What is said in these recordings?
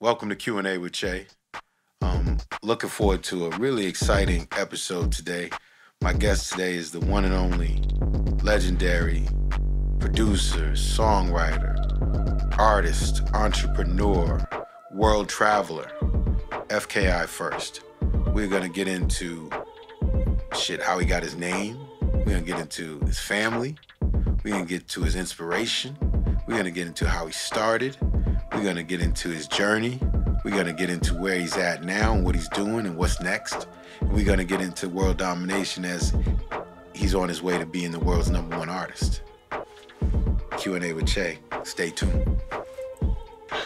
welcome to Q and A with Che. Um, looking forward to a really exciting episode today. My guest today is the one and only legendary producer, songwriter, artist, entrepreneur, world traveler, FKI First. We're gonna get into shit, how he got his name. We're gonna get into his family. We're gonna get to his inspiration. We're gonna get into how he started. We're gonna get into his journey. We're gonna get into where he's at now and what he's doing and what's next. We're gonna get into world domination as he's on his way to being the world's number one artist. Q&A with Che. Stay tuned.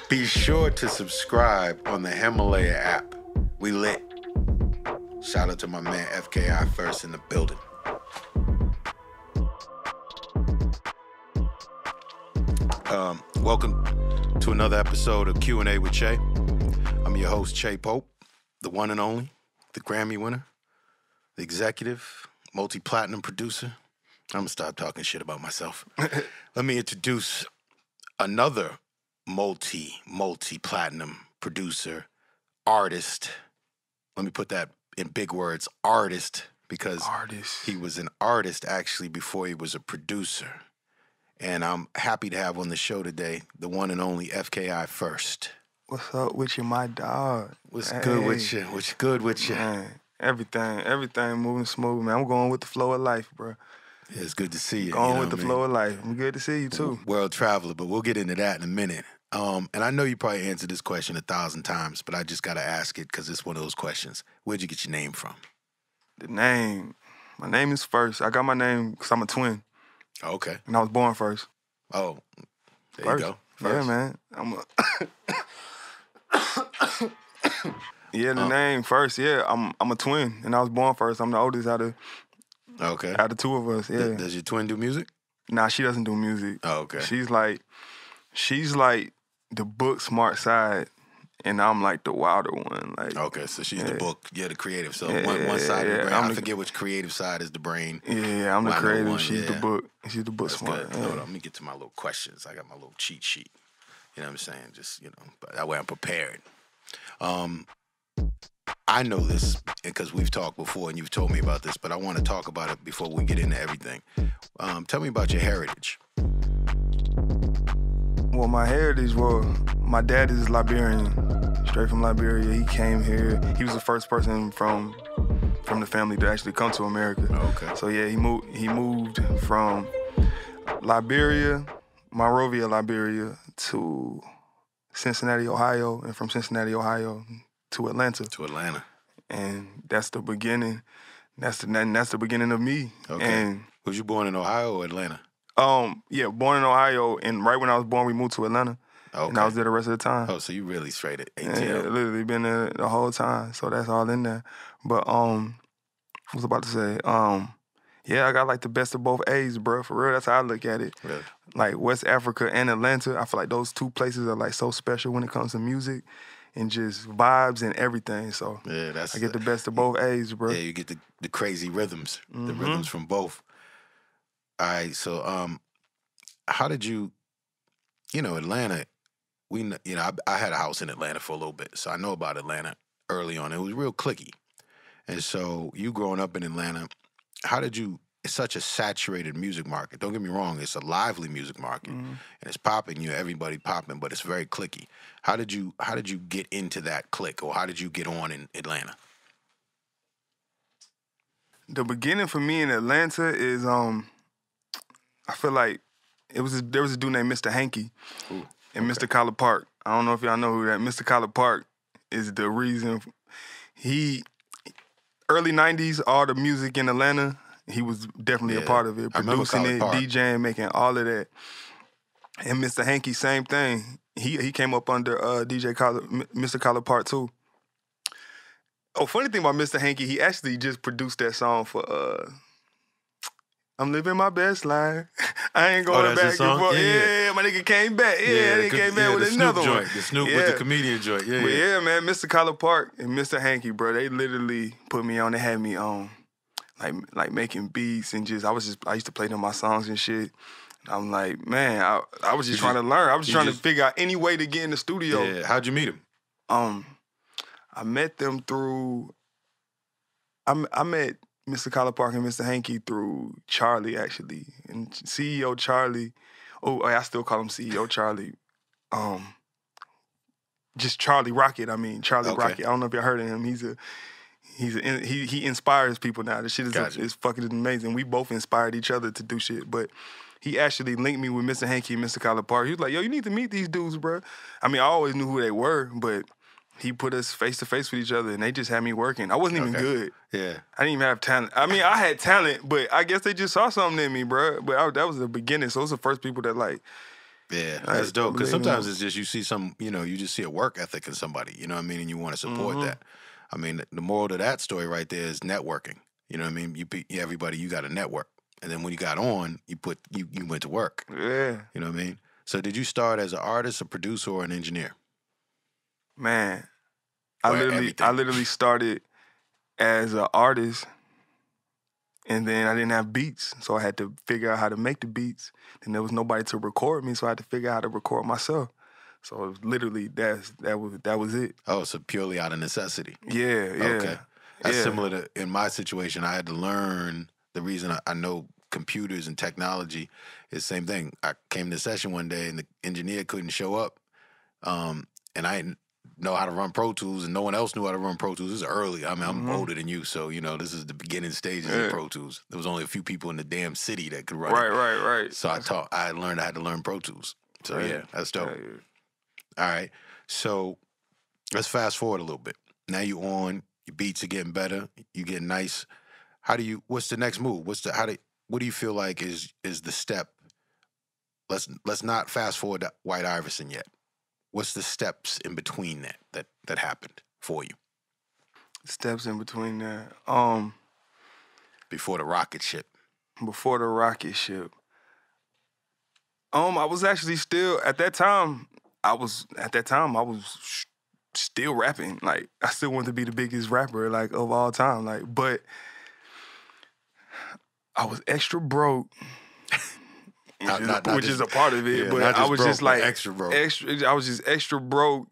Be sure to subscribe on the Himalaya app. We lit. Shout out to my man FKI First in the building. Um, welcome to another episode of Q&A with Che. I'm your host, Che Pope, the one and only, the Grammy winner, the executive, multi-platinum producer. I'm gonna stop talking shit about myself. Let me introduce another multi, multi-platinum producer, artist. Let me put that in big words, artist, because Artist. he was an artist actually before he was a producer. And I'm happy to have on the show today the one and only FKI First. What's up with you, my dog? What's good with you? What's good with you? Man, everything, everything moving smooth, man. I'm going with the flow of life, bro. Yeah, it's good to see you. Going you know with the I flow of life. I'm good to see you too. World traveler, but we'll get into that in a minute. Um, and I know you probably answered this question a thousand times, but I just gotta ask it because it's one of those questions. Where'd you get your name from? The name, my name is first. I got my name because I'm a twin, Oh, okay. and I was born first. Oh, there First. you go. Yeah, man. I'm a. yeah, the Uh. name first. Yeah, I'm I'm a twin, and I was born first. I'm the oldest out of Okay. out of two of us. Th- Yeah. Does your twin do music? Nah, she doesn't do music. Oh, okay. She's like, she's like the book smart side, and I'm like the wilder one. Like, Okay, so she's the book, yeah, the creative. So Yeah, one, one yeah, side of the brain. I'm I the- forget which creative side is the brain. yeah, I'm the creative. one, she's yeah. the book. She's the book That's smart. good. yeah. Hold on, let me get to my little questions. I got my little cheat sheet. You know what I'm saying? Just, you know, but that way I'm prepared. Um, I know this because we've talked before and you've told me about this, but I want to talk about it before we get into everything. Um, tell me about your heritage. Well, my heritage, well, my dad is Liberian, straight from Liberia. He came here. He was the first person from from the family to actually come to America. Okay. So yeah, he moved. He moved from Liberia, Monrovia, Liberia, to Cincinnati, Ohio, and from Cincinnati, Ohio, to Atlanta. To Atlanta. And that's the beginning. That's the and that's the beginning of me. Okay. And Was you born in Ohio or Atlanta? um, yeah, born in Ohio, and right when I was born, we moved to Atlanta, Okay. and I was there the rest of the time. oh, so you really straight at ATL? Yeah, literally been there the whole time. So that's all in there. But um I was about to say, um, yeah, I got like the best of both A's, bro. For real, that's how I look at it. Really? Like West Africa and Atlanta, I feel like those two places are like so special when it comes to music and just vibes and everything. So Yeah, that's I get the best of both A's, bro. Yeah, you get the, the crazy rhythms, the Mhm. rhythms from both. All right, so um, how did you, you know, Atlanta? We, you know, I, I had a house in Atlanta for a little bit, so I know about Atlanta early on. It was real clicky, and so you growing up in Atlanta, how did you? It's such a saturated music market. Don't get me wrong; it's a lively music market, Mhm. and it's popping. You know, everybody popping, but it's very clicky. How did you? How did you get into that click, or how did you get on in Atlanta? The beginning for me in Atlanta is um I feel like it was a, there was a dude named Mr. Hanky, Ooh, in Mr. Collipark. I don't know if y'all know who that Mr. Collipark is the reason he early 90s all the music in Atlanta he was definitely Yeah, a part of it producing it Park. DJing making all of that and Mr. Hanky same thing he he came up under uh, DJ Collar, Mr. Collipark too Oh, funny thing about Mr. Hanky, he actually just produced that song for uh I'm living my best life. I ain't going Oh, back and forth. Yeah, Yeah, yeah. my nigga came back. Yeah, he came back yeah, with the Snoop another joint, one. The Snoop with the comedian joint. Yeah, But yeah. yeah, man, Mr. Collipark and Mr. Hanky, bro, they literally put me on. They had me on, like like making beats and just I was just I used to play them my songs and shit. I'm like, man, I, I was just You trying to learn. I was trying just- to figure out any way to get in the studio. Yeah. How'd you meet him? Um, I met them through. I I met Mr. Collipark and Mr. Hanky through Charlie actually, and CEO Charlie. Oh, I still call him CEO Charlie. Um, just Charlie Rocket. I mean Charlie Okay. Rocket. I don't know if y'all heard of him. He's a he's a, he he inspires people now. This shit is Gotcha. is fucking amazing. We both inspired each other to do shit, but. He actually linked me with Mr. Hanky and Mr. Collipark. He was like, "Yo, you need to meet these dudes, bro." I mean, I always knew who they were, but he put us face to face with each other, and they just had me working. I wasn't even Okay. good. Yeah. I didn't even have talent. I mean, I had talent, but I guess they just saw something in me, bro. But I, that was the beginning. So it's the first people that like, Yeah, that's dope. Because I believe in sometimes it's just you see some, you know, you just see a work ethic in somebody. You know what I mean, and you want to support Mhm. that. I mean, the moral to that story right there is networking. You know what I mean? You everybody, you got a network, and then when you got on, you put you you went to work. yeah, You know what I mean? So did you start as an artist, a producer, or an engineer? man. I literally, everything. I literally started as an artist, and then I didn't have beats, so I had to figure out how to make the beats. And there was nobody to record me, so I had to figure out how to record myself. So it was literally that's that was that was it. Oh, so purely out of necessity. Yeah, yeah. Okay. That's yeah. similar to in my situation. I had to learn the reason I, I know computers and technology is the same thing. I came to session one day and the engineer couldn't show up, um, and I know how to run Pro Tools, and no one else knew how to run Pro Tools. This is early. I mean, I'm Mhm. older than you, so you know this is the beginning stages Yeah. of Pro Tools. There was only a few people in the damn city that could run Right, it. right, right. So I taught. I learned I had to learn Pro Tools. So Right. yeah, that's dope. All right. So let's fast forward a little bit. Now you're on, your beats are getting better, you getting nice. How do you what's the next move? What's the how do what do you feel like is is the step? Let's let's not fast forward to White Iverson yet. What's the steps in between that that that happened for you Steps in between that. Um, before the rocket ship? before the rocket ship. Um, I was actually still at that time. I was at that time. I was sh- still rapping. Like I still wanted to be the biggest rapper like of all time. Like, but I was extra broke, Not- is, not- not which is a part of it. Yeah, but I was broke, just like extra broke. extra. I was just extra broke.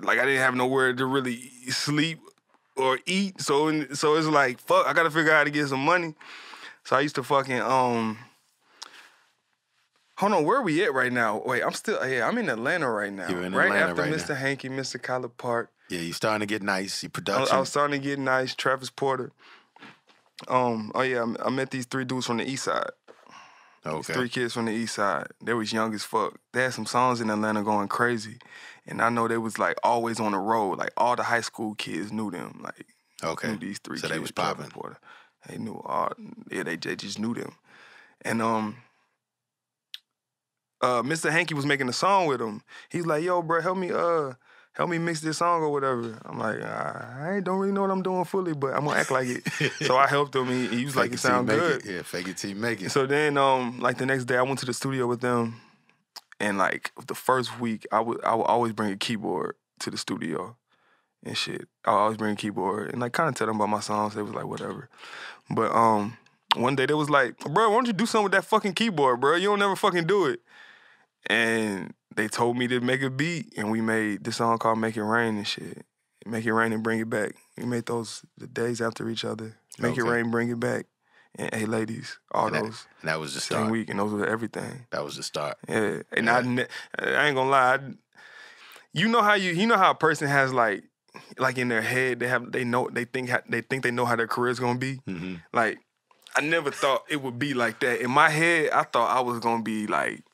Like I didn't have nowhere to really sleep or eat. So so it's like fuck. I gotta figure out how to get some money. So I used to fucking um. Hold on, where are we at right now? Wait, I'm still yeah, I'm in Atlanta right now. You're in right Atlanta after right Mr. now. Hanky, Mr. Collipark. yeah, you're starting to get nice. Your I, production. I was starting to get nice. Travis Porter. Um. Oh yeah, I- I met these three dudes from the East Side. Okay. Three kids from the East Side. They was young as fuck. They had some songs in Atlanta going crazy, and I know they was like always on the road. Like all the high school kids knew them. Like Okay. knew these three So kids. they was popping. Porter. They knew all. Yeah, they, they just knew them. And um, uh, Mr. Hanky was making a song with him. He's like, "Yo, bro, help me, uh, help me mix this song or whatever." I'm like, I don't really know what I'm doing fully, but I'm gonna act like it. so I helped him. He, he was like, Fake "It till sound good." Yeah, fake it till you make it. So then, um, like the next day, I went to the studio with them, and like the first week, I would I would always bring a keyboard to the studio, and shit. I would always bring a keyboard and like kind of tell them about my songs. They was like whatever, but um, one day they was like, bro, why don't you do something with that fucking keyboard, bro? You don't never fucking do it. And they told me to make a beat, and we made this song called "Make It Rain" and shit. Make it rain and bring it back. We made those the days after each other. Make it rain, bring it back. And hey, ladies, all And that- those And that was the same start. week, and those were everything. That was the start. Yeah, and Yeah. I, I ain't gonna lie. I, you know how you, you know how a person has like, like in their head, they have, they know, they think, they think they know how their career's gonna be. hmm Like, I never thought it would be like that. In my head, I thought I was gonna be like,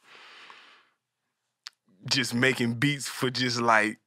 just making beats for just like.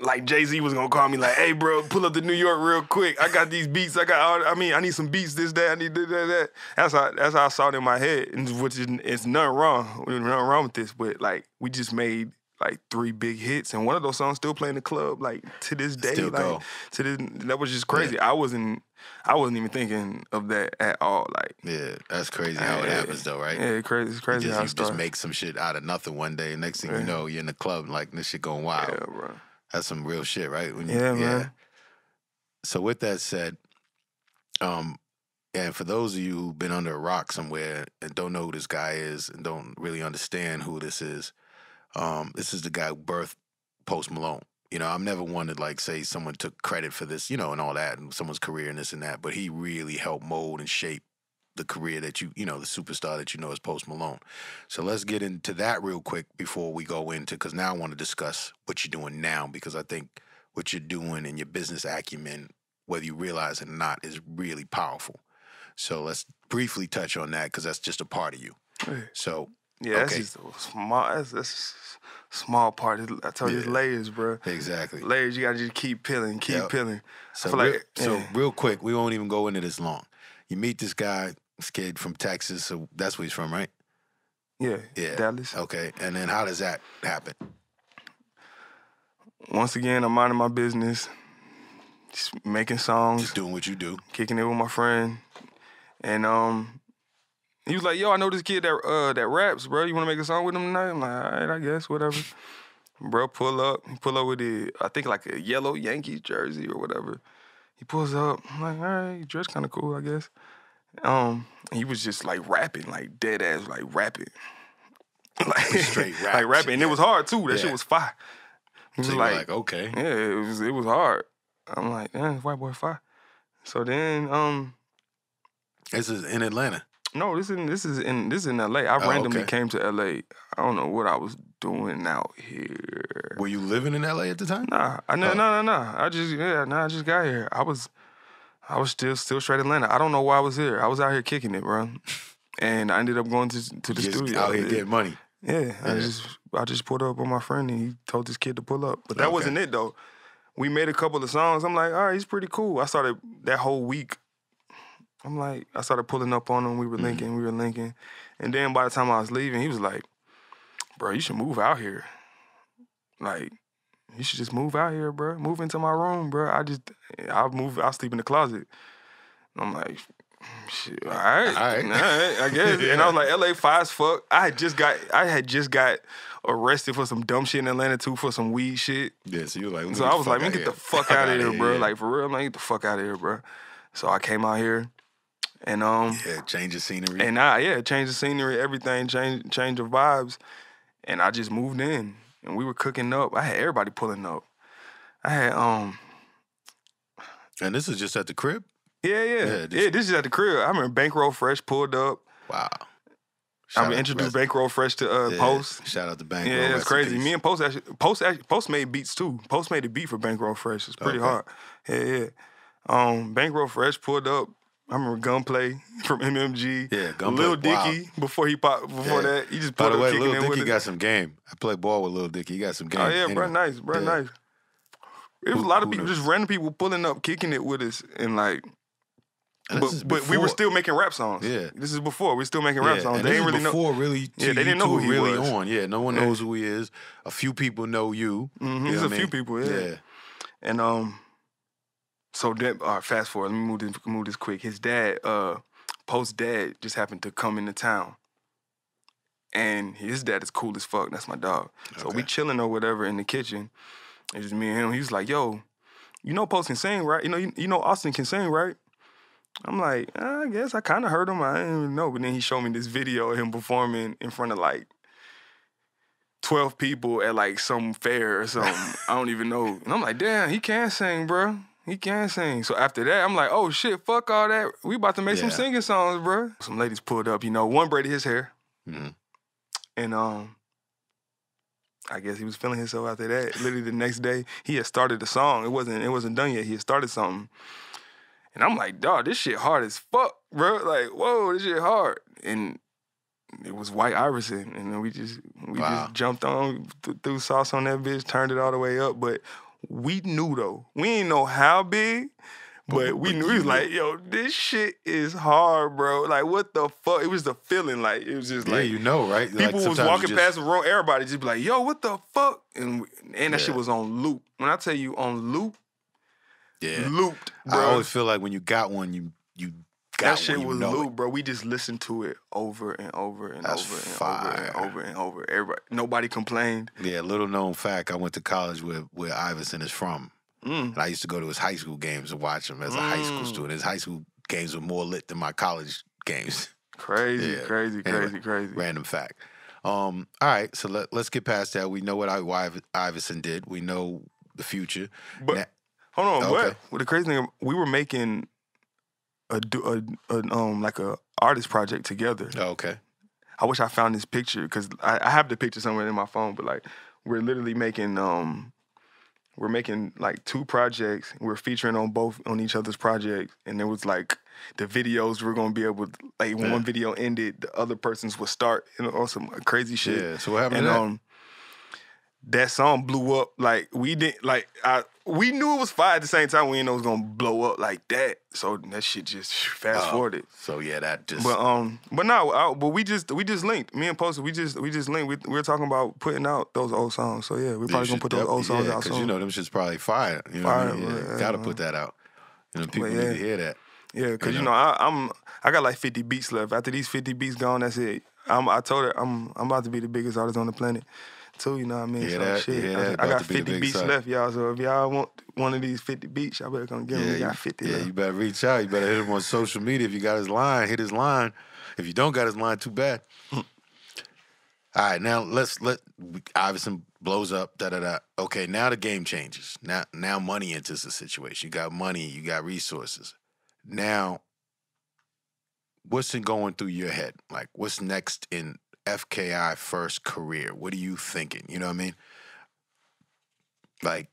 Like Jay Z was gonna call me like, "Hey, bro, pull up to New York real quick. I got these beats. I got. All, I mean, I need some beats. This, that. I need this, that, that." That's how. That's how I saw it in my head, and which is it's nothing wrong. There's nothing wrong with this, but like we just made like three big hits, and one of those songs still playing the club like to this day. Still like go. to this, that was just crazy. I wasn't. I wasn't even thinking of that at all. Like, Yeah, that's crazy how it Yeah. happens though, right? yeah, crazy. It's You crazy just, how you just make some shit out of nothing one day. and Next thing you know, you're in the club like this shit going wild. Yeah, bro. That's some real shit, right? When you, Yeah, man. So with that said, um, and for those of you who've been under a rock somewhere and don't know who this guy is and don't really understand who this is, um, this is the guy who birthed Post Malone. You know, I'm never one to like say someone took credit for this, you know, and all that, and someone's career and this and that. But he really helped mold and shape the career that you, you know, the superstar that you know is Post Malone. So let's get into that real quick before we go into because now I want to discuss what you're doing now because I think what you're doing and your business acumen, whether you realize it or not, is really powerful. So let's briefly touch on that because that's just a part of you. So Yeah, that's just small. That's, that's small part. I told you, it's Yeah. layers, bro. exactly. Layers. You gotta just keep peeling, keep Yep. peeling. So, feel like- real, so yeah. real quick, we won't even go into this long. You meet this guy, this kid from Texas, so that's where he's from, right? Yeah, Yeah. Dallas. Okay, and then how does that happen? Once again, I'm minding my business, just making songs, Just doing what you do. kicking it with my friend, and um, he was like, "Yo, I know this kid that uh that raps, bro. You want to make a song with him tonight?" I'm like, "All right, I guess, whatever." bro, pull up. He pull up with the I think like a yellow Yankees jersey or whatever. He pulls up. I'm like, "All right, you dress kind of cool, I guess." Um, he was just like rapping, like dead ass, like rapping. like straight rap like rapping, and it was hard too. That Yeah. shit was fire. He was So like, like, okay, yeah, it was it was hard. I'm like, damn, this white boy fire. So then, um, this is in Atlanta. No, this is this is in this is in LA. I Oh, randomly okay. came to LA. I don't know what I was doing out here. Were you living in LA at the time? Nah, I no Oh. no no no. I just yeah, nah, I just got here. I was I was still still straight Atlanta. I don't know why I was here. I was out here kicking it, bro. And I ended up going to to the Just studio. out here yeah. getting money. Yeah, I just I just pulled up on my friend and he told this kid to pull up. But that Okay. wasn't it though. We made a couple of songs. I'm like, all right, he's pretty cool. I started that whole week. I'm like, I started pulling up on him. We Mm-hmm. were linking, we were linking. And then by the time I was leaving, he was like, bro, you should move out here. Like, you should just move out here, bro. Move into my room, bro. I just I'll move, I'll sleep in the closet. And I'm like, shit, all right. All right. All right, I guess. And I was like, LA fire as fuck. I had just got I had just got arrested for some dumb shit in Atlanta too for some weed shit. Yeah, so you're like, So I was like, man, get the fuck out of here, bro. Like for real, man, get the fuck out of here, bro. So I came out here and um yeah, change of scenery. and I yeah, change the scenery, everything, change change the vibes. And I just moved in and we were cooking up. I had everybody pulling up. I had um and this is just at the crib. yeah, yeah. Yeah, Yeah, this is at the crib. I remember Bankroll Fresh pulled up. Wow. I Shout out mean, introduced Bankroll Fresh to uh, yeah, Post. Shout out to Bank. Yeah, it's crazy. Me and Post actually, Post actually, Post made beats too. Post made a beat for Bankroll Fresh. It's pretty Okay. hard. Yeah, yeah. Um, Bankroll Fresh pulled up. I remember Gunplay from MMG. Yeah, Gunplay, Lil wow. Dicky before he popped. Before Yeah. that, he just By the way, Lil Dicky it. got some game. I play ball with Lil Dicky. He got some game. Oh yeah, bro, nice, bro, yeah. nice. It was Who- a lot of people, knows? just random people pulling up, kicking it with us, and like, And but, but we were still making rap songs. Yeah. this is before we are still making rap Yeah, songs. and They this didn't is really know. before really. Yeah, they didn't know who he really was. on. Yeah, no one knows who he is. A few people know you. Mhm, You know There's what a I few people, yeah. Yeah. And um, so then, all right, fast forward. Let me move this, move this quick. His dad, uh, Post's dad, just happened to come into town, and his dad is cool as fuck. That's my dog. So we chilling or whatever in the kitchen. It's just me and him. He was like, "Yo, you know Post can sing, right? You know, you, you know Austin can sing, right?" I'm like, "Uh, I guess I kind of heard him. I didn't even know. But then he showed me this video of him performing in front of like 12 people at like some fair or something. I don't even know. And I'm like, damn, he can sing, bro. He can sing. So after that, I'm like, oh shit, fuck all that. We about to make some singing songs, bro. Some ladies pulled up, you know, one braided his hair. Mhm. And um, I guess he was feeling himself after that. Literally the next day, he had started the song. It wasn't it wasn't done yet. He had started something. And I'm like, dog, this shit hard as fuck, bro. Like, whoa, this shit hard. And it was White Iverson, and then we just we Wow. just jumped on, th- threw sauce on that bitch, turned it all the way up. But we knew though, we didn't know how big, but, we knew. We was like, yo, this shit is hard, bro. Like, what the fuck? It was the feeling, like it was just Yeah, like you know, right? Like, people was walking just- past the room, everybody just be like, yo, what the fuck? And we- and that shit was on loop. When I tell you on loop, Yeah. looped, I always feel like when you got one, you you got that shit was loop, it. bro. We just listened to it over and over and That's over and fire. over and over and over. Everybody, nobody complained. Yeah, little known fact. I went to college where where Iverson is from, Mm. and I used to go to his high school games and watch him as a high school Mm. student. His high school games were more lit than my college games. Crazy, Yeah. crazy, Anyway, crazy, crazy. Random fact. Um, all right, so let, let's get past that. We know what I, why Iverson did. We know the future. But Na- hold on, Okay. what? Well, the crazy thing, we were making a, a, a um like a artist project together. oh, okay. I wish I found this picture because I, I have the picture somewhere in my phone. But like, we're literally making um, we're making like two projects. We're featuring on both on each other's projects, and there was like the videos we're gonna be able to like Yeah. one video ended, the other person's would start and you know, on some crazy shit. Yeah. So what happened And um, that song blew up. Like we didn't like I we knew it was fire at the same time. We didn't know it was gonna blow up like that. So that shit just fast Oh, forwarded. So yeah, that just But um, but no, I, but we just we just linked. Me and Poster, we just we just linked. We, we were talking about putting out those old songs. So yeah, we're you probably gonna put those old songs yeah, out Because you know them shit's probably fire. You know what I mean? Fire, Yeah, yeah, gotta put that out. You know, people yeah. need to hear that. yeah, because you you know. know I, I'm I got like 50 beats left. After these 50 beats gone, that's it. I'm, I told her I'm I'm about to be the biggest artist on the planet. Too, you know what I mean? Hear so that? Shit, hear I? I got to be the 50 beats left, y'all. So if y'all want one of these 50 beats, y'all better come get. Yeah, we you, got 50 yeah, left. you better reach out. You better hit him on social media. If you got his line, hit his line. If you don't got his line, too bad. Hmm. All right, now let's let Iverson blows up. Da da da. Okay, now the game changes. Now now money enters the situation. You got money. You got resources. Now, what's in going through your head? Like, what's next in FKI first career? What are you thinking? You know what I mean? Like,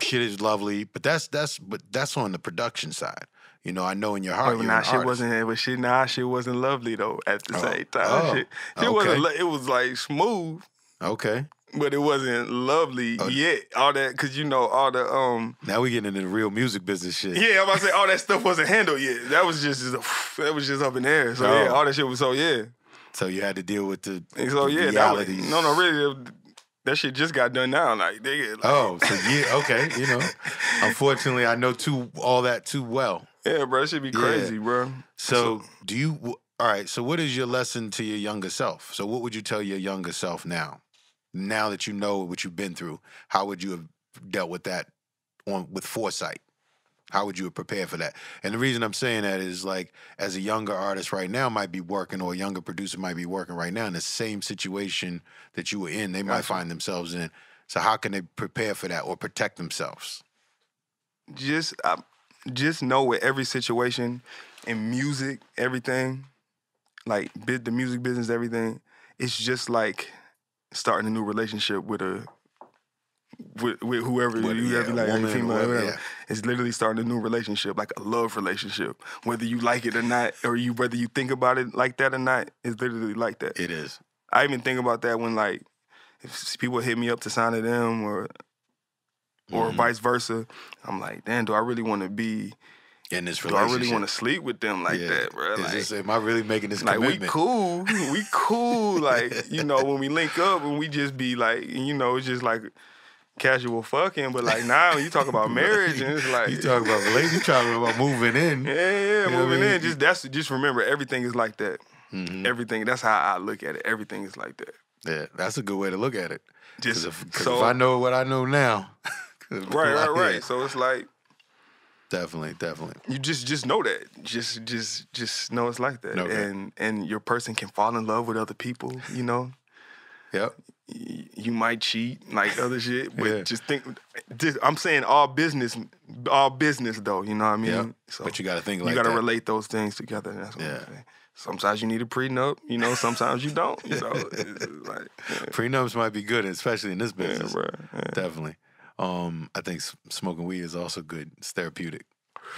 shit is lovely, but that's that's but that's on the production side. You know, I know in your heart, But you're nah, shit artist. wasn't. It was shit. Nah, shit wasn't lovely though. At the Oh. same time, Oh. shit, shit Okay. wasn't. It was like smooth. okay. but it wasn't lovely Oh. yet. All that because you know all the um Now we getting into the real music business shit. yeah, I'm about to say all that stuff wasn't handled yet. That was just that was just up in the air. So yeah, Oh. all that shit was so yeah. So you had to deal with the, so yeah, that was, realities. no no really uh, that shit just got done now. Like they get like, Oh, so yeah, okay. You know, unfortunately, I know too all that too well. yeah, bro, that should be Yeah. crazy, bro. So, do you? All right. So, what is your lesson to your younger self? So, what would you tell your younger self now? Now that you know what you've been through, how would you have dealt with that on with foresight? How would you prepare for that? And the reason I'm saying that is like, as a younger artist right now might be working, or a younger producer might be working right now in the same situation that you were in. They might find themselves in. So, how can they prepare for that or protect themselves? just uh, just know with every situation in music, everything, like bit the music business, everything, it's just like starting a new relationship with a with, with whoever you yeah, ever like, woman, female, whatever, whatever. yeah. It's literally starting a new relationship, like a love relationship. Whether you like it or not, or you whether you think about it like that or not, it's literally like that. It is. I even think about that when like if people hit me up to sign to them or or Mhm. vice versa. I'm like, damn, do I really want to be? In this Do I really want to sleep with them like Yeah. that, bro? Like, this- am I really making this like we cool, we cool. like you know, when we link up and we just be like, you know, it's just like casual fucking. But like now, you talk about marriage and it's like, you talk about relationship, you talking about moving in. yeah, yeah, You moving mean? in. Just that's just remember, everything is like that. Mhm. Everything. That's how I look at it. Everything is like that. Yeah, that's a good way to look at it. Just if, 'cause so if I know what I know now, 'cause right, right, right. yeah, So it's like definitely, definitely. you just just know that. Just just just know it's like that. Okay. And and your person can fall in love with other people. You know. Yep. You might cheat like other shit, but Yeah. just think. Just, I'm saying all business, all business though. You know what I mean? Yep. So but you got to think you got to relate those things together. That's what Yeah. I'm saying. Sometimes you need a prenup, you know. Sometimes you don't. You know, like yeah, Prenups might be good, especially in this yeah, business. bro. Yeah. Definitely. Um, I think smoking weed is also good. It's therapeutic.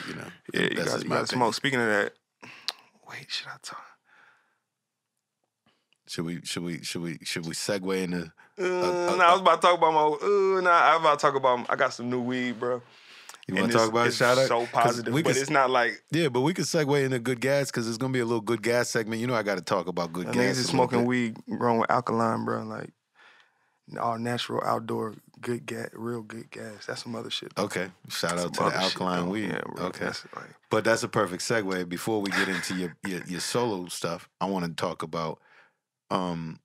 You know. Yeah, you That's got just you my got to smoke. Speaking of that, wait, should I talk? Should we? Should we? Should we? Should we segue into? Uh, uh, nah, I was about to talk about my. Uh, nah, I was about to talk about. I got some new weed, bro. You want to talk about it? Shout out. So positive, we but can- it's not like Yeah, but we could segue into good gas because it's gonna be a little good gas segment. You know, I got to talk about good niggas gas. is smoking weed grown with alkaline, bro. Like all natural, outdoor, good gas, real good gas. That's some other shit. though. Okay, shout Some out to the other shit, alkaline weed. Yeah, bro. okay, That's like, but that's a perfect segue. Before we get into your your, your solo stuff, I want to talk about. Um,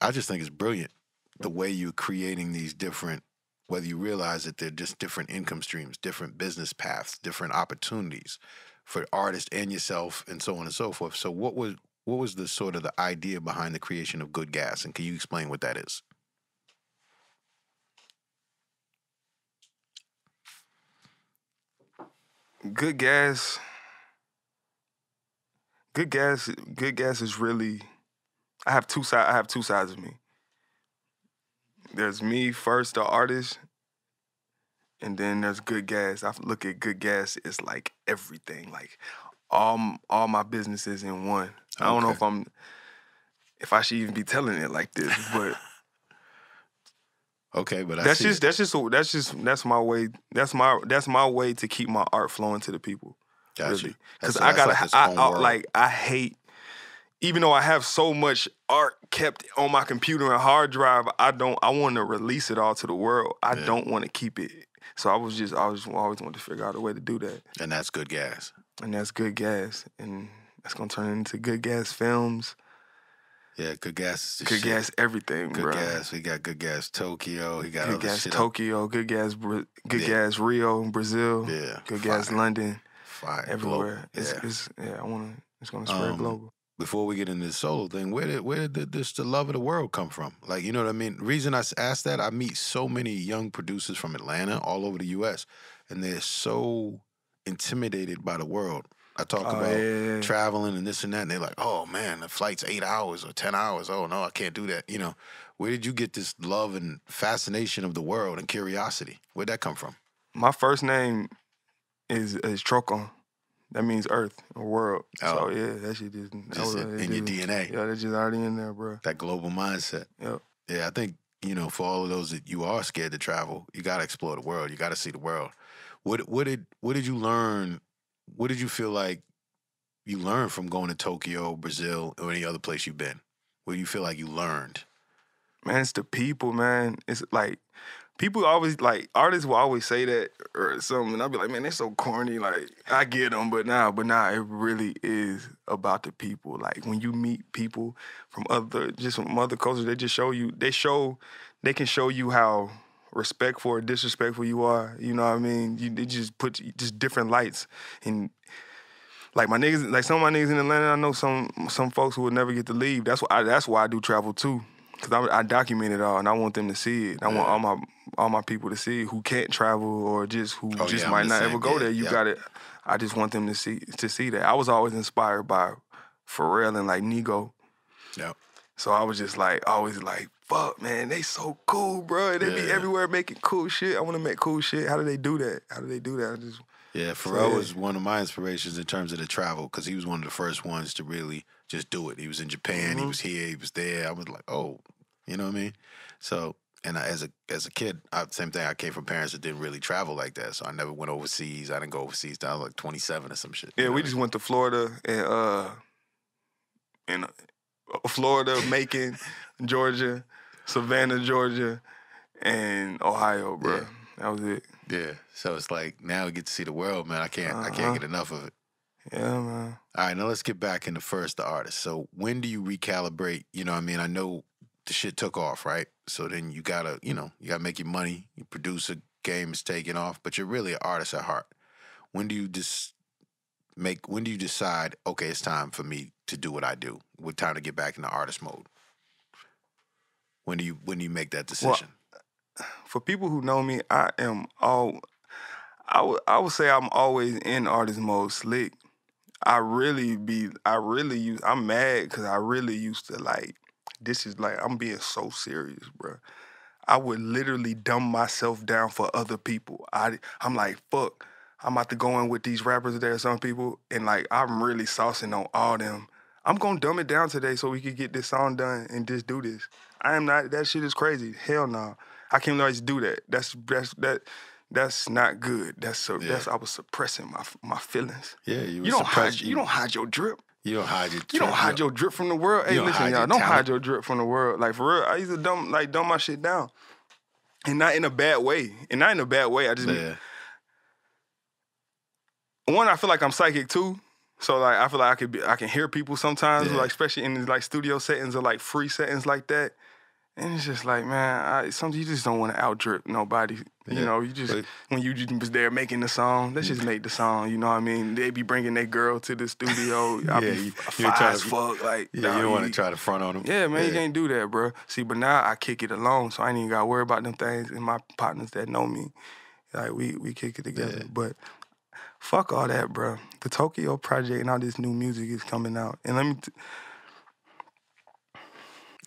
I just think it's brilliant the way you're creating these different, whether you realize that they're just different income streams, different business paths, different opportunities for artists and yourself, and so on and so forth. So, what was what was the sort of the idea behind the creation of Good Gas, and can you explain what that is? Good Gas Good gas. Good gas is really. I have two sides. I have two sides of me. There's me first, the artist, and then there's good gas. I look at good gas as like everything, like all all my businesses in one. I don't know if I'm if I should even be telling it like this, but Okay, but I that's just it. that's just that's just that's my way. That's my that's my way to keep my art flowing to the people. Got really, because I gotta like I, I- like I hate. Even though I have so much art kept on my computer and hard drive, I don't. I want to release it all to the world. I Yeah. don't want to keep it. So I was just, I was always wanted to figure out a way to do that, and that's good gas. and that's good gas, and that's gonna turn into good gas films, Yeah, good gas. Good shit. gas everything, Good bro. gas. We got good gas Tokyo. He got Good gas shit. up- Tokyo, good gas, good Yeah. gas Rio, Brazil, Yeah, good gas. London, Fire. everywhere. global. It's, yeah. it's yeah, I wanna, it's gonna spread Um, global. Before we get into the solo thing, where did where did this the love of the world come from? Like, you know what I mean? Reason I ask that, I meet so many young producers from Atlanta, all over the U.S., and they're so intimidated by the world. I talk Oh, about yeah. traveling and this and that, and they're like, "Oh man, the flight's eight hours or ten hours. Oh no, I can't do that." You know, where did you get this love and fascination of the world and curiosity? Where'd that come from? My first name is is Trokon. That means Earth or world. Oh. So yeah, that shit just, that Just was- in, in your just- DNA, Yeah, that's just already in there, bro. that global mindset. Yep. Yeah, I think you know for all of those that you are scared to travel, you got to explore the world. You got to see the world. What what did what did you learn? What did you feel like you learned from going to Tokyo, Brazil, or any other place you've been? What do you feel like you learned? Man, it's the people, man. It's like people always like artists will always say that or something, and I'll be like, man, they're so corny. Like I get them, but nah, but nah, it really is about the people. Like when you meet people from other, just from other cultures, they just show you. They show, they can show you how respectful or disrespectful you are. You know what I mean? You they just put just different lights and. Like my niggas, like some of my niggas in Atlanta, I know some some folks who would never get to leave. That's why I, that's why I do travel too, because I, I document it all and I want them to see it. I want all my all my people to see it who can't travel or just who Oh, just yeah, might not ever go Yeah, there. You yeah. got it. I just want them to see to see that. I was always inspired by Pharrell and like Nigo. Yep. So I was just like, always like, fuck, man, they so cool, bro. They be everywhere making cool shit. I want to make cool shit. How do they do that? How do they do that? I just Yeah, Pharrell yeah. was one of my inspirations in terms of the travel because he was one of the first ones to really just do it. He was in Japan, he Mhm. was here, he was there. I was like, oh, you know what I mean? So, and I, as a as a kid, I, same thing. I came from parents that didn't really travel like that, so I never went overseas. I didn't go overseas. till I was like twenty seven or some shit. you Yeah, know we I just went to Florida and uh and uh, Florida, Macon, Georgia, Savannah, Georgia, and Ohio, bro. Yeah. That was it. Yeah. So it's like now we get to see the world, man. I can't I Uh-huh. can't get enough of it. Yeah, man. All right, now let's get back into first the artist. So when do you recalibrate? You know, what I mean, I know the shit took off, right? So then you gotta, you know, you gotta make your money. Your producer game is taking off, but you're really an artist at heart. When do you just make? When do you decide? Okay, it's time for me to do what I do. What time to get back into artist mode? When do you when do you make that Well, decision? For people who know me, I am all. I would I would say I'm always in artist mode, slick. I really be I really use I'm mad because I really used to like this is like I'm being so serious, bro. I would literally dumb myself down for other people. I I'm like fuck. I'm about to go in with these rappers there, some people, and like I'm really saucing on all them. I'm gonna dumb it down today so we could get this song done and just do this. I am not. That shit is crazy. Hell no. I can't always do that. That's that's that. That's not good. That's so. Yeah. That's I was suppressing my my feelings. Yeah, you, You don't hide. You don't hide your drip. you don't hide your You don't hide your drip from the world. Hey, listen, y'all. Don't hide your drip from the world. Like for real, I used to dumb like dumb my shit down, and not in a bad way. And not in a bad way. I just yeah. one. I feel like I'm psychic too. So like I feel like I could be. I can hear people sometimes, Yeah. like especially in these like studio settings or like free settings like that. And it's just like, man, I, sometimes you just don't want to outdrip nobody. Yeah. You know, you just But- when you just was there making the song, let's mm. just make the song. You know what I mean? They be bringing their girl to the studio. I Yeah, be you- f- you're fire trying as to- fuck. Like, Yeah, nah, you don't want to try to front on them. Yeah, man, you can't do that, bro. See, but now I kick it alone, so I ain't even gotta worry about them things. And my partners that know me, like we we kick it together. Yeah. But fuck all that, bro. The Tokyo project and all this new music is coming out, and let me. T-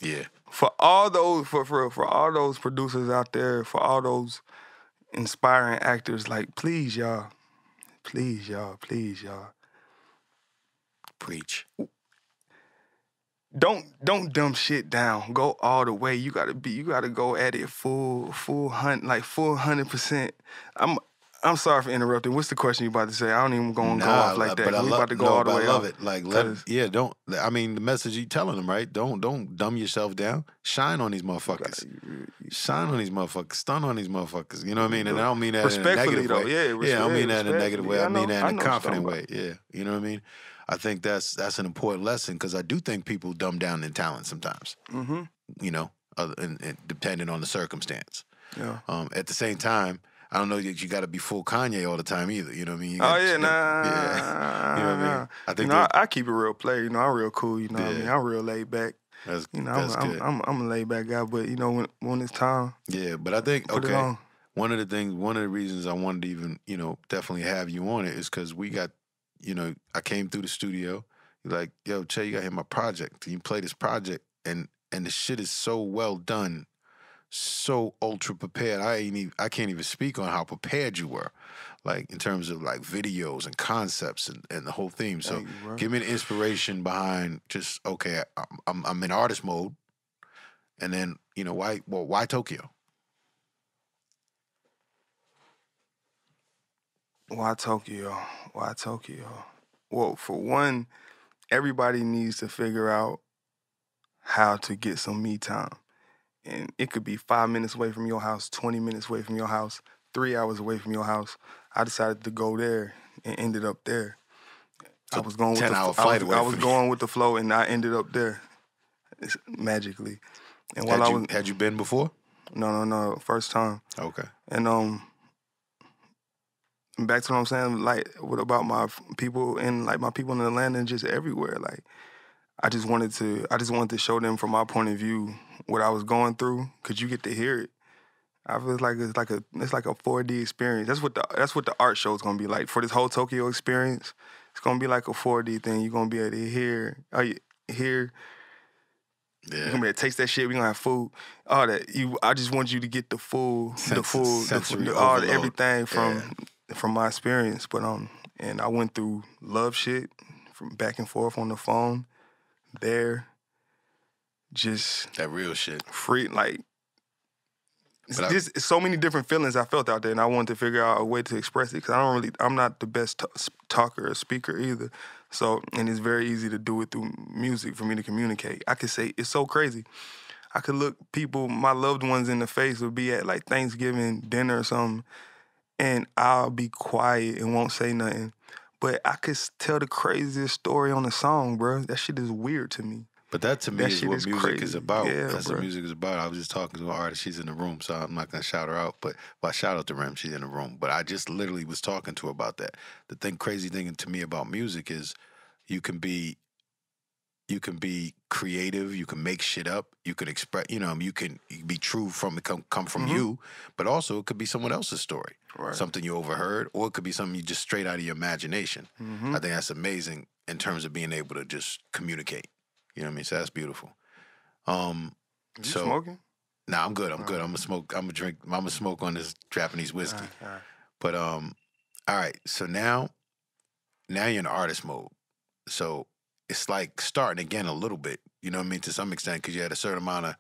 Yeah. for all those for, for for all those producers out there, for all those inspiring actors, like please y'all, please y'all, please y'all, Preach. don't don't dumb shit down. Go all the way. You gotta be. You gotta go at it full full hunt like full hundred percent. I'm. I'm sorry for interrupting. What's the question you about to say? I don't even gonna go off like that. But I we love, about to go no, all the way I love off. it. Like, let, yeah, don't. I mean, the message you telling them, right? Don't, don't dumb yourself down. Shine on these motherfuckers. Shine on these motherfuckers. Stun on these motherfuckers. You know what I mean? And I don't mean that in a negative though. way. Yeah, yeah, I don't mean that in a negative way. Yeah, I I mean that in a confident way. Yeah, you know what I mean. I think that's that's an important lesson because I do think people dumb down their talent sometimes. Mm-hmm. You know, other, and, and depending on the circumstance. Yeah. Um, at the same time, I don't know that you got to be full Kanye all the time either. You know what I mean? You Oh yeah, nah. yeah. You know what I mean? I think you know, I, I keep it real player. You know, I'm real cool. You know, what I mean, I'm real laid back. That's, You know, I'm, that's I'm. I'm, I'm a laid back guy. But you know, when when it's time, yeah, but I think okay. on. One of the things, one of the reasons I wanted to even, you know, definitely have you on it is because we got, you know, I came through the studio. You're like, yo, Che, you got to hear my project. You play this project, and and the shit is so well done, so ultra prepared. I ain't even, I can't even speak on how prepared you were, like in terms of like videos and concepts and, and the whole theme. So give me the inspiration behind just okay, I'm I'm, I'm in artist mode, and then you know why well why Tokyo? Why Tokyo? Why Tokyo? Well, for one, everybody needs to figure out how to get some me time. And it could be five minutes away from your house, 20 minutes away from your house, three hours away from your house. I decided to go there and ended up there. I was going with the 10-hour fl- I was, I was going with the flow and I ended up there It's magically. And while Had I you was had you been before? no no no first time. Okay. And um, back to what I'm saying, like, what about my people and like my people in Atlanta and just everywhere? Like, I just wanted to, I just wanted to show them from my point of view what I was going through, cause you get to hear it. I feel like it's like a, it's like a 4D experience. That's what the, that's what the art show is gonna be like for this whole Tokyo experience. It's gonna be like a 4D thing. You're gonna be able to hear, oh, you hear you're Yeah. gonna be able to taste that shit. We gonna have food, all that. You, I just want you to get the full, the full, the, the, all overload. everything from from my experience. But um, and I went through love shit from back and forth on the phone, there, just That real shit. free like. It's But I- just so many different feelings I felt out there, and I wanted to figure out a way to express it because I don't really, I'm not the best t- talker or speaker either. So, and it's very easy to do it through music for me to communicate. I could say it's so crazy. I could look people, my loved ones, in the face would be at like Thanksgiving dinner or something, and I'll be quiet and won't say nothing. But I could tell the craziest story on a song, bro. That shit is weird to me. But that to me That is what music is about. Yeah, That's what music is about. I was just talking to an artist. She's in the room, so I'm not gonna shout her out. But well, shout out to Rem. She's in the room. But I just literally was talking to her about that. The thing, crazy thing to me about music is, you can be, you can be creative. You can make shit up. You can express. You know, you can be true from come come from Mhm. you. But also, it could be someone else's story, Right. something you overheard, or it could be something you just straight out of your imagination. hmm I think that's amazing in terms of being able to just communicate. You know what I mean? So that's beautiful. Um, You so smoking? nah, I'm good. I'm good. Oh. I'm gonna smoke. I'm gonna drink. I'm gonna smoke on this Japanese whiskey. Alright, alright. But um, all right. So now, now you're in artist mode. So it's like starting again a little bit. You know what I mean? To some extent, because you had a certain amount of,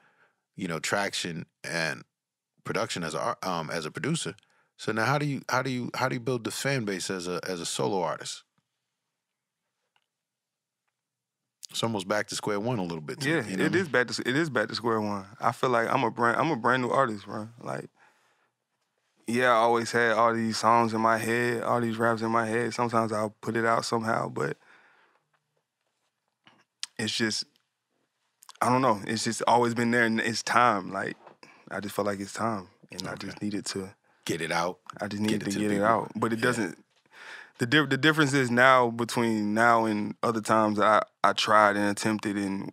you know, traction and production as a um as a producer. So now, how do you how do you how do you build the fan base as a as a solo artist? It's almost back to square one a little bit. Yeah, you know it is back to it is back to square one. I feel like I'm a brand I'm a brand new artist, bro. Like, yeah, I always had all these songs in my head, all these raps in my head. Sometimes I'll put it out somehow, but it's just I don't know. It's just always been there, and it's time. Like, I just felt like it's time, and I just needed to. Get it out. I just needed it to to get it people. out. But it Yeah. doesn't. The di- the difference is now between now and other times I I tried and attempted and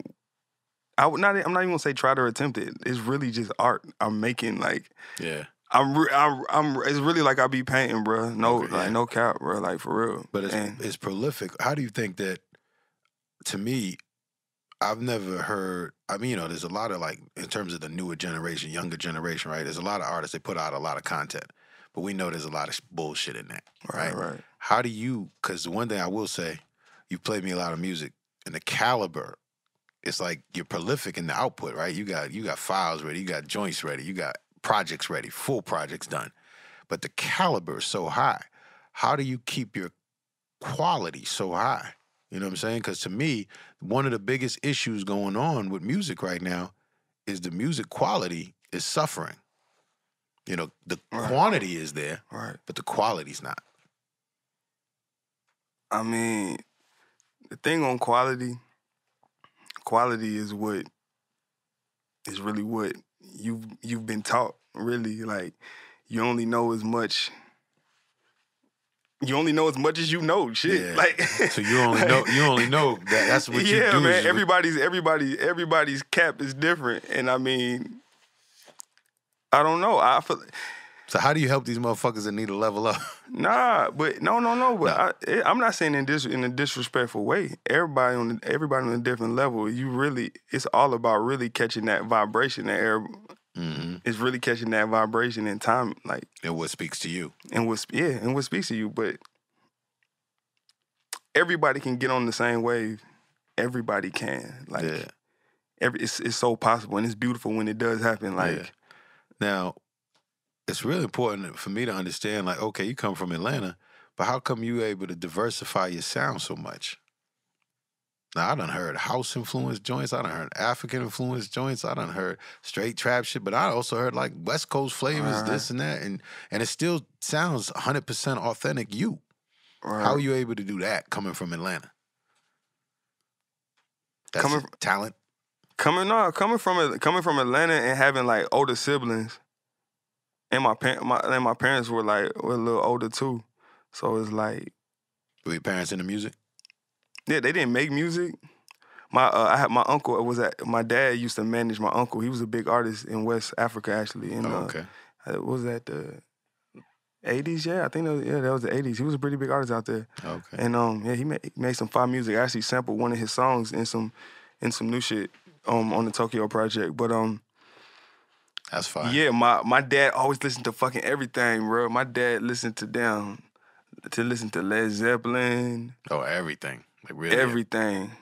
I would not. I'm not even gonna say tried or attempted. It's really just art. I'm making like Yeah. I'm, re- I'm, I'm. It's really like I be painting, bro. No, Okay, like no cap, bro. Like for real. But it's And- it's prolific. How do you think that? To me, I've never heard. I mean, you know, there's a lot of like in terms of the newer generation, younger generation, right? There's a lot of artists. They put out a lot of content, but we know there's a lot of bullshit in that, right? right, right. How do you? Because the one thing I will say, you played me a lot of music, and the caliber. It's like you're prolific in the output, right? You got you got files ready, you got joints ready, you got projects ready, full projects done. But the caliber is so high. How do you keep your quality so high? You know what I'm saying? Because to me, one of the biggest issues going on with music right now is the music quality is suffering. You know, the Right. quantity is there, Right. but the quality's not. I mean, the thing on quality, quality is what is really what you've you've been taught. Really, like you only know as much. You only know as much as you know. Shit, Yeah. like So you only know you only know that that's what you yeah, man. Everybody's everybody everybody's cap is different, and I mean, I don't know. I feel so how do you help these motherfuckers that need to level up? Nah, but no, no, no. But No. I, I'm not saying in this in a disrespectful way. Everybody on the, everybody on a different level. You really, it's all about really catching that vibration. That air hmm is really catching that vibration in time, like And what speaks to you? and what yeah, and what speaks to you. But everybody can get on the same wave. Everybody can. Like yeah. every, it's it's so possible and it's beautiful when it does happen. Like Yeah. Now, it's really important for me to understand. Like, okay, you come from Atlanta, but how come you able to diversify your sound so much? Now I done heard house influence joints. I done heard African influence joints. I done heard straight trap shit. But I also heard like West Coast flavors, Right. this and that, and and it still sounds hundred percent authentic. You, right. how are you able to do that coming from Atlanta? That's Coming just talent. coming no coming from coming from Atlanta and having like older siblings, and my parent my and my parents were like were a little older too, so it's like Were your parents into music? yeah they didn't make music. My uh, I had my uncle was at my dad used to manage my uncle. He was a big artist in West Africa actually. In, Oh, uh, okay. uh, what was that the eighties? Yeah, I think that was, yeah that was the eighties. He was a pretty big artist out there. Okay. And um, yeah, he made, he made some fire music. I actually sampled one of his songs in some in some new shit um on the Tokyo project. But um, That's fine. yeah, my my dad always listened to fucking everything, bro. My dad listened to down to listen to Led Zeppelin, Oh, everything. Like really. everything.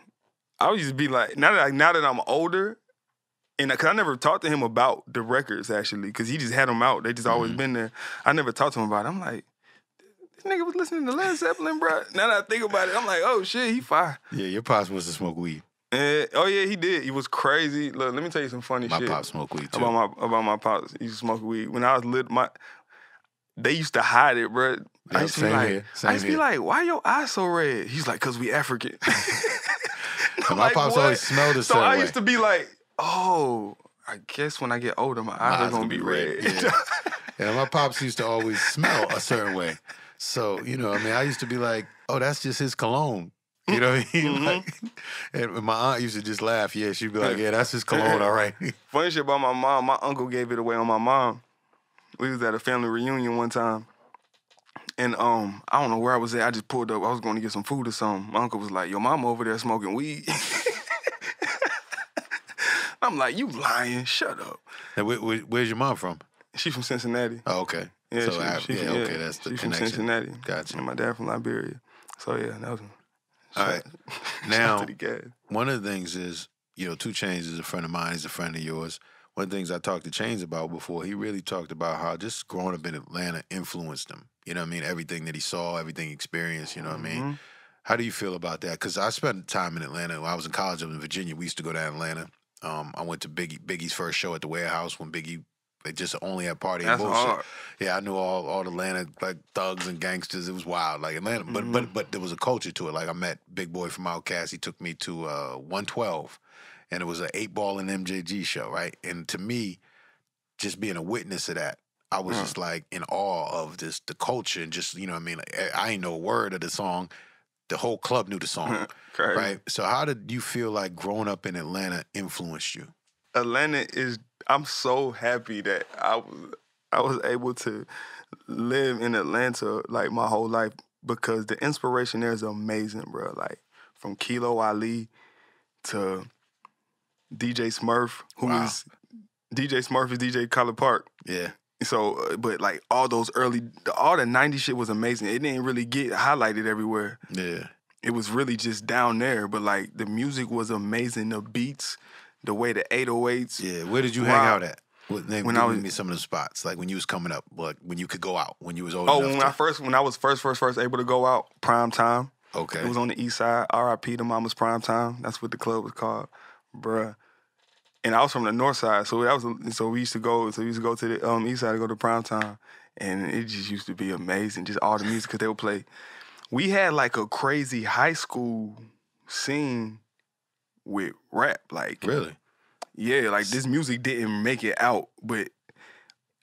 I used just be like now that I, now that I'm older. And cause I never talked to him about the records actually, cause he just had them out. They just always Mhm. been there. I never talked to him about it. I'm like, this nigga was listening to Led Zeppelin, bro. Now that I think about it, I'm like, oh shit, he fire. Yeah, your pops must have smoked weed. Oh yeah, he did. He was crazy. Look, let me tell you some funny shit. My shit pops smoked weed too. about my about my pops. He used to smoke weed when I was little. My they used to hide it, bro. I Yep, used to be same like, here, I used to be like, why your eyes so red? He's like, cause we African. My Like, pops what? always smelled a So certain I way. used to be like, oh, I guess when I get older, my eyes eyes are gonna gonna be red. red, yeah. And my pops used to always smell a certain way. So, you know, I mean, I used to be like, oh, that's just his cologne. You know what I mean? Mhm. Like, and my aunt used to just laugh. Yeah, she'd be like, yeah, that's his cologne, all right. Funny shit about my mom. My uncle gave it away on my mom. We was at a family reunion one time. And um, I don't know where I was at. I just pulled up. I was going to get some food or something. My uncle was like, "Your mom over there smoking weed." I'm like, "You lying? Shut up." Now, where, where- where's your mom from? She's from Cincinnati. Oh, okay. Yeah, so, she, I- she yeah, from- okay, that's the she from. Cincinnati. Gotcha. And my dad from Liberia. So yeah, that was. All right. Now, out to the gas. one of the things is, you know, Two Chainz is a friend of mine. He's a friend of yours. One of the things I talked to Chainz about before, he really talked about how just growing up in Atlanta influenced him. You know what I mean? Everything that he saw, everything he experienced, you know what I mean? Mhm. How do you feel about that? Because I spent time in Atlanta. When I was in college, I was in Virginia. We used to go down to Atlanta. Um, I went to Biggie Biggie's first show at the warehouse when Biggie they just only had party and That's bullshit. hard. Yeah, I knew all all the Atlanta like thugs and gangsters. It was wild, like Atlanta. But Mm-hmm. but but there was a culture to it. Like I met Big Boi from Outkast. He took me to uh 112, and it was an eight ball and MJG show, right? And to me, just being a witness of that, I was Uh. just like in awe of this the culture and just you know I mean. Like, I- I ain't know a word of the song. The whole club knew the song, right? So how did you feel like growing up in Atlanta influenced you? Atlanta is. I'm so happy that I was I was able to live in Atlanta like my whole life because the inspiration there is amazing, bro. Like from Kilo Ali to DJ Smurf, who Wow. is DJ Smurf is DJ Collipark. Yeah. So, uh, but like all those early, all the '90s shit was amazing. It didn't really get highlighted everywhere. Yeah. It was really just down there. But like the music was amazing. The beats, the way the 808s. Yeah. Where did you hang out at? What, name, When give I was- me some of the spots, like when you was coming up, like when you could go out, when you was old Oh, when to, I first, when I was first, first, first able to go out, prime time. okay. It was on the east side. R.I.P. to Mama's Prime Time. That's what the club was called, bruh. And I was from the north side, so that was so we used to go. So we used to go to the um, east side to go to Prime Time, and it just used to be amazing. Just all the music because they would play. We had like a crazy high school scene with rap, like really? yeah, like this music didn't make it out, but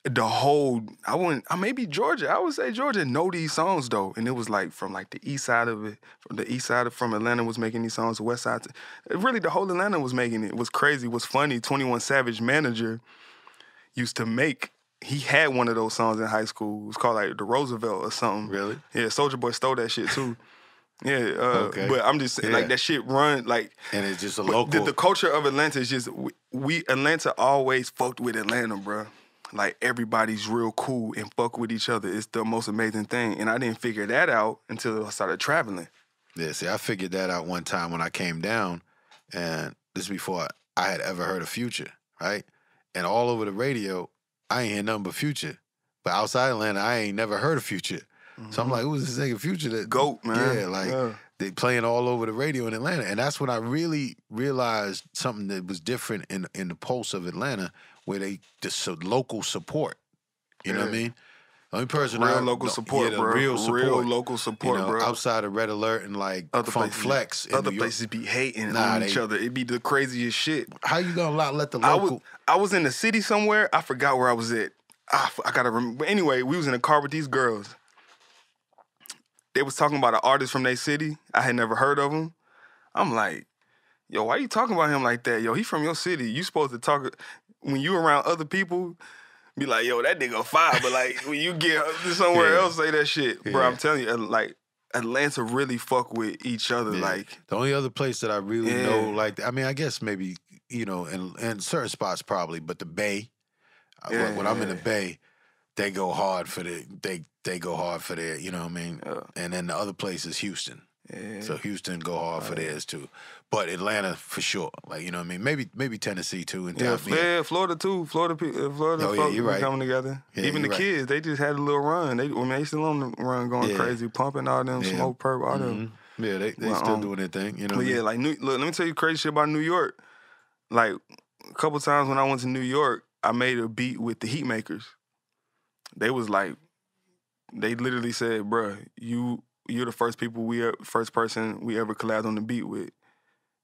the whole I wouldn't I maybe Georgia, I would say Georgia know these songs though. And it was like from like the east side of it, from the east side of from Atlanta was making these songs, the west side really the whole Atlanta was making it. It was crazy, it was funny. 21 Savage manager used to make he had one of those songs in high school. It was called like the Roosevelt or something. Really? Yeah, Soulja Boy stole that shit too. Yeah, uh, Okay. but I'm just saying, Yeah. like that shit run like And it's just a local. The, the culture of Atlanta is just we, we Atlanta always fucked with Atlanta, bro. Like everybody's real cool and fuck with each other. It's the most amazing thing, and I didn't figure that out until I started traveling. Yeah, see, I figured that out one time when I came down, and this is before I had ever heard of Future, right? And all over the radio, I ain't hear nothing but Future. But outside Atlanta, I ain't never heard of Future. So I'm like, who's this nigga Future? That Goat, man. Yeah, like Yeah. they playing all over the radio in Atlanta, and that's when I really realized something that was different in in the pulse of Atlanta, where they the so, local support. You know what I mean? The only person Real I- local no, support, yeah, bro. Real support. local support, you know, bro. outside of Red Alert and like other Funk places, Flex. in other New York. places be hating Nah, on they- each other. It'd be the craziest shit. How you gonna allow, let the I local? was I was in the city somewhere. I forgot where I was at. I gotta remember. But anyway, we was in a car with these girls. They was talking about an artist from their city. I had never heard of him. I'm like, yo, why you talking about him like that? Yo, he from your city. You supposed to talk when you around other people. Be like, yo, that nigga fire. But like when you get somewhere Yeah. else, say that shit, bro. I'm telling you, like Atlanta really fuck with each other. Yeah. Like, the only other place that I really Yeah. know, like, I mean, I guess maybe you know, in in certain spots probably, but the Bay. uh, when- when I'm in the. Bay, they go hard for the they they go hard for their, you know what I mean. Yeah. And then the other place is Houston. yeah. So Houston go hard for theirs too, but Atlanta for sure. Like you know what I mean. Maybe maybe Tennessee too. And Yeah, yeah, Florida too. Florida, uh, Florida, Oh, yeah, folks you're right. coming together. Yeah, Even the right. kids, they just had a little run. They, I mean, they still on the run, going Yeah. crazy, pumping all them Smokepurpp, all them. Mhm. Yeah, they they Well, still um, doing their thing. You know. Yeah, like New, look, let me tell you crazy shit about New York. Like a couple times when I went to New York, I made a beat with the Heatmakerz. They was like, they literally said, "Bruh, you you're the first people we e- first person we ever collabed on the beat with."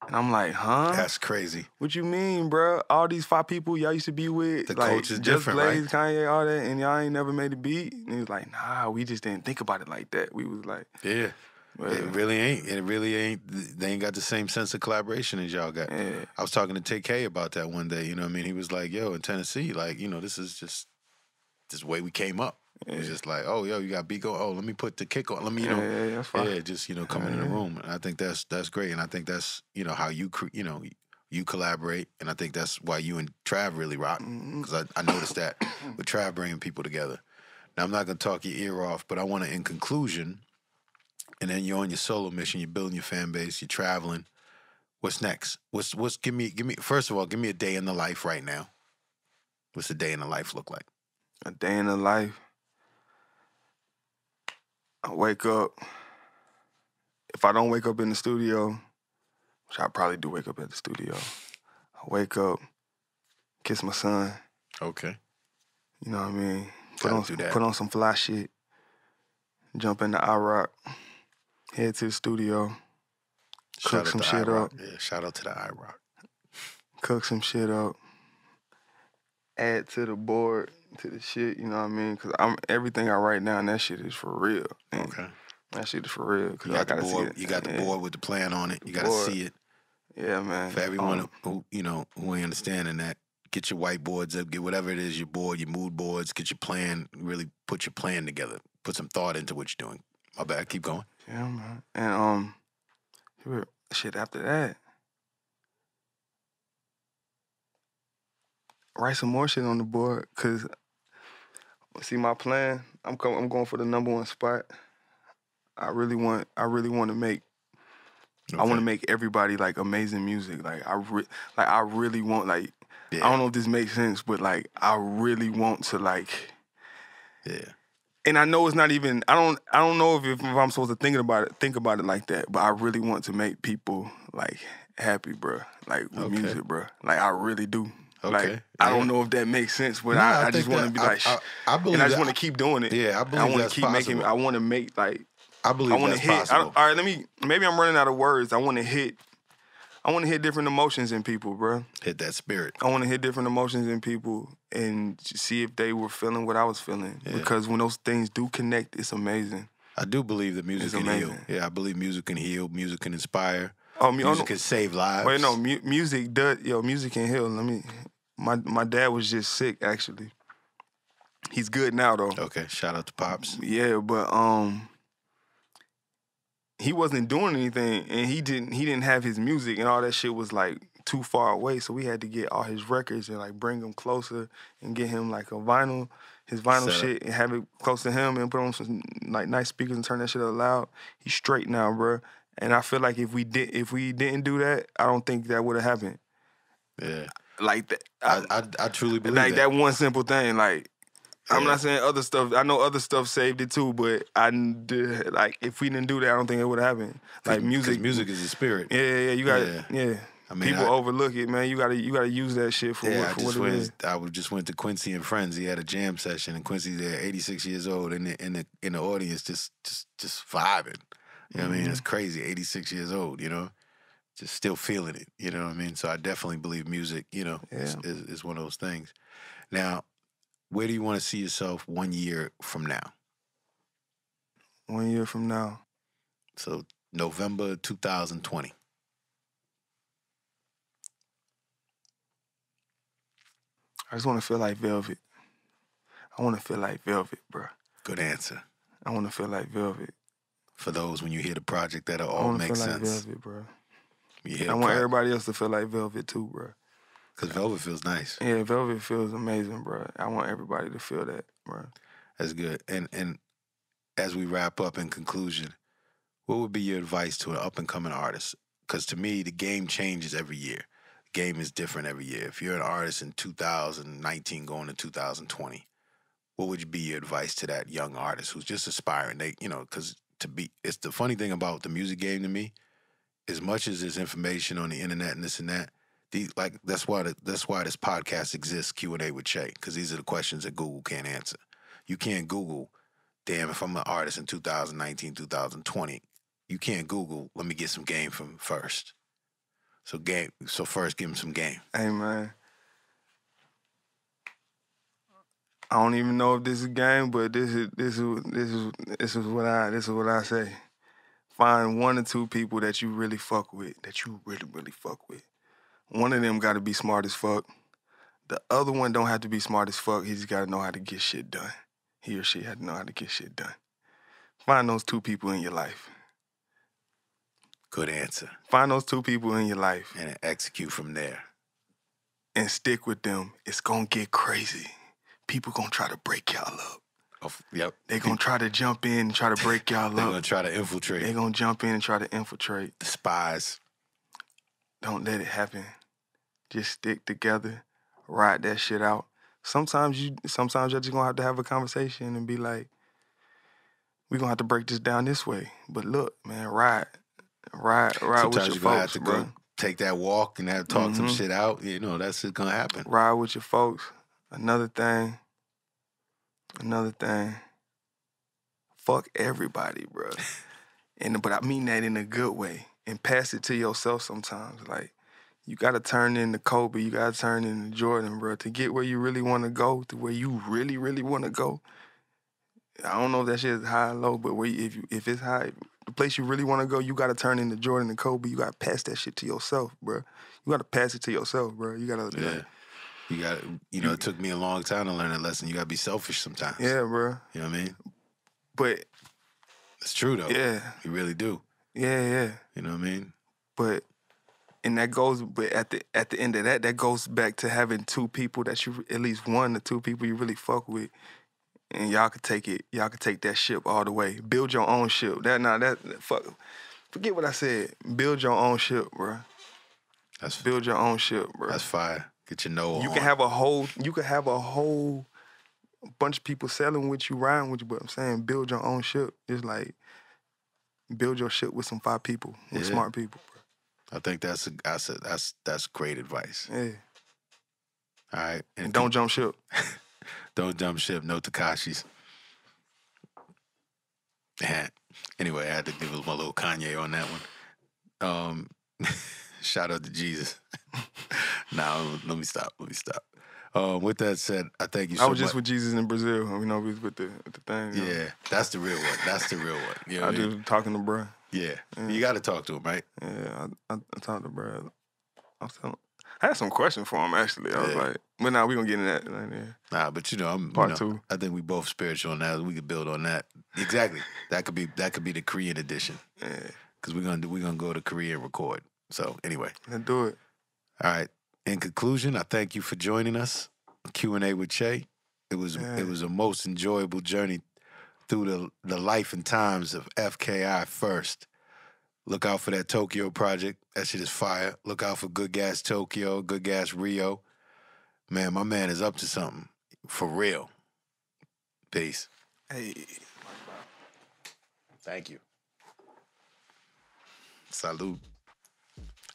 And I'm like, huh? That's crazy. What you mean, bruh? All these five people y'all used to be with, The like culture's Just different, right? Blaze, Kanye, all that, and y'all ain't never made a beat. And he was like, nah, we just didn't think about it like that. We was like, Yeah. It really ain't. It really ain't. They ain't got the same sense of collaboration as y'all got. yeah, I was talking to TK about that one day. You know what I mean? He was like, "Yo, in Tennessee, like, you know, this is just this way we came up. It was just like, oh, yo, you got beat go. Oh, let me put the kick on. Let me, you know, yeah, fine. yeah, just you know, coming in the room. And I think that's that's great. And I think that's you know how you cre- you know you collaborate. And I think that's why you and Trav really rock mm-hmm. because I, I noticed that with Trav bringing people together. Now I'm not gonna talk your ear off, but I want to, in conclusion, and then you're on your solo mission. You're building your fan base. You're traveling. What's next? What's what's give me give me first of all give me a day in the life right now. What's a day in the life look like? A day in the life. I wake up. If I don't wake up in the studio, which I probably do wake up at the studio, I wake up, kiss my son. Okay. You know what I mean? Put on put on some fly shit. Jump in into iRock. Head to the studio. Cook some shit iRock. up. Yeah, shout out to the iRock. Cook some shit up. Add to the board to the shit. You know what I mean? Cause I'm everything I write down. That shit is for real. And Okay. That shit is for real. Cause You got the gotta see board. You got the Yeah. board with the plan on it. You got to Board. see it. Yeah, man. For everyone Um, who you know who ain't understanding that, get your whiteboards up, get whatever it is, your board, your mood boards, get your plan, really put your plan together. Put some thought into what you're doing. My bad, keep going. Yeah, man. And um, shit. After that, write some more shit on the board. Cause see, my plan. I'm coming. I'm going for the number one spot. I really want. I really want to make. I want to make everybody like amazing music. Like I, re- like I really want like. Yeah. I don't know if this makes sense, but like I really want to like. Yeah. And I know it's not even. I don't. I don't know if, if I'm supposed to think about it. Think about it like that. But I really want to make people like happy, bro. Like with Okay. music, bro. Like I really do. Okay, Like I don't know if that makes sense, but No, I, I, I just want to be I- like, I- I believe and I just want to keep doing it. Yeah, I believe I want to keep making. I want to make like I believe I want to that's hit. Possible. all right, let me. Maybe I'm running out of words. I want to hit. I want to hit different emotions in people, bro. Hit that spirit. I want to hit different emotions in people and see if they were feeling what I was feeling. Yeah. Because when those things do connect, it's amazing. I do believe that music It's can heal. Yeah, I believe music can heal. Music can inspire. Oh, oh, Music no, can save lives. wait, no, mu- music does. Yo, music can heal. Let me. My my dad was just sick. Actually, he's good now though. Okay, shout out to pops. Yeah, but um he wasn't doing anything and he didn't he didn't have his music and all that shit was like too far away. So we had to get all his records and like bring them closer and get him like a vinyl, his vinyl Set up. shit and have it close to him and put on some like nice speakers and turn that shit up loud. He's straight now, bro. And I feel like if we did if we didn't do that, I don't think that would have happened. Yeah, Like that. I, I, I truly believe like that. that one simple thing. Like I'm not saying other stuff. I know other stuff saved it too, but I did- like if we didn't do that, I don't think it would have happened. Like music, music is the spirit. Yeah, yeah, yeah. You got Yeah. yeah. I mean, People I- overlook it, man. You gotta you gotta use that shit for Yeah, what, I for just what went. is. I just went to Quincy and Friends. He had a jam session, and Quincy's there, 86 years old, in the in the in the audience, just just just vibing. You know what I mean? Mm-hmm. It's crazy. 86 years old. You know, just still feeling it. You know what I mean? So I definitely believe music. You know, is, Yeah. is is one of those things. Now, where do you want to see yourself one year from now? One year from now, So November 2020. I just want to feel like Velvet. I want to feel like Velvet, bro. Good answer. I want to feel like Velvet. For those when you hear the project, that'll I all want to make like sense. Velvet, bro. Hear I want everybody else to feel like Velvet too, bro. Cause Velvet feels nice. Yeah, Velvet feels amazing, bro. I want everybody to feel that, bro. That's good. And and as we wrap up in conclusion, what would be your advice to an up and coming artist? Because to me, the game changes every year. The game is different every year. If you're an artist in 2019 going to 2020, what would be your advice to that young artist who's just aspiring? They, you know, because to be, it's the funny thing about the music game to me. As much as there's information on the internet and this and that, the, like that's why the, that's why this podcast exists. Q and A with Che, because these are the questions that Google can't answer. You can't Google, damn, if I'm an artist in 2019, 2020, you can't Google, let me get some game from first. So game so first give him some game. Hey man. I don't even know if this is game, but this is this is this is this is what I this is what I say. Find one or two people that you really fuck with, that you really, really fuck with. One of them gotta be smart as fuck. The other one don't have to be smart as fuck. He just gotta know how to get shit done. He or she had to know how to get shit done. Find those two people in your life. Good answer. Find those two people in your life And execute from there. and stick with them. It's gonna get crazy. People gonna try to break y'all up. Oh, f- yep. They gonna try to jump in and try to break y'all up. They're gonna try to infiltrate They gonna jump in and try to infiltrate. the spies. Don't let it happen. Just stick together, ride that shit out. Sometimes you sometimes you're just gonna have to have a conversation and be like, we gonna have to break this down this way. But look, man, ride. Ride ride Sometimes with you're your gonna have folks, to bro. go take that walk and have talk some Mhm. shit out. You know, that's just gonna happen. Ride with your folks. Another thing. Another thing. Fuck everybody, bro. and but I mean that in a good way. And pass it to yourself sometimes. Like you gotta turn into Kobe. You gotta turn into Jordan, bro, to get where you really want to go, to where you really, really want to go. I don't know if that shit is high or low, but where you, if you, if it's high, the place you really want to go, you gotta turn into Jordan and Kobe. You gotta pass that shit to yourself, bro. You gotta pass it to yourself, bro. You gotta Yeah. like, You got you know, it took me a long time to learn that lesson. You gotta be selfish sometimes. Yeah, bro. You know what I mean? But It's true though. yeah, You really do. yeah, yeah. You know what I mean? But and that goes. But at the at the end of that, that goes back to having two people that you at least one or two people you really fuck with, and y'all could take it. Y'all could take that ship all the way. Build your own ship. That now that, that fuck. Forget what I said. Build your own ship, bro. That's Build your own ship, bro. that's fire. Get your know You on. can have a whole you can have a whole bunch of people selling with you, riding with you, but I'm saying build your own ship. It's like build your ship with some five people, with Yeah. smart people, I think that's a, that's a, that's that's great advice. Yeah. All right. And don't jump ship. Don't jump ship. No Tekashis. Anyway, I had to give my little Kanye on that one. Um, shout out to Jesus. now let me stop. Let me stop. Um, with that said, I thank you so I was just much. with Jesus in Brazil. You know, we was with the with the thing. you know. yeah, that's the real one. That's the real one. You know I mean? just talking to bro. Yeah, you got to talk to him, right? Yeah, I, I, I talked to bro. I was telling, I had some questions for him actually. I was Yeah. like, but now we gonna get in that. Like, yeah. Nah, but you know, I'm you Part know, two. I think we both spiritual that. We could build on that. Exactly. that could be that could be the Korean edition yeah, because we're gonna do, we're gonna go to Korea and record. So anyway, let's do it. all right. In conclusion, I thank you for joining us. Q and A with Che. It was Yeah. it was a most enjoyable journey through the the life and times of FKI first. Look out for that Tokyo project. That shit is fire. Look out for Good Gas Tokyo, Good Gas Rio. Man, my man is up to something. For real. Peace. Hey, Thank you. Salute.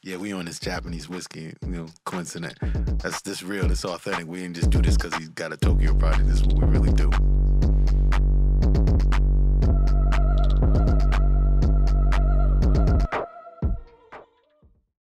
Yeah, we on this Japanese whiskey, you know, coincident. That's this real, this authentic. We didn't just do this because he's got a Tokyo project. This is what we really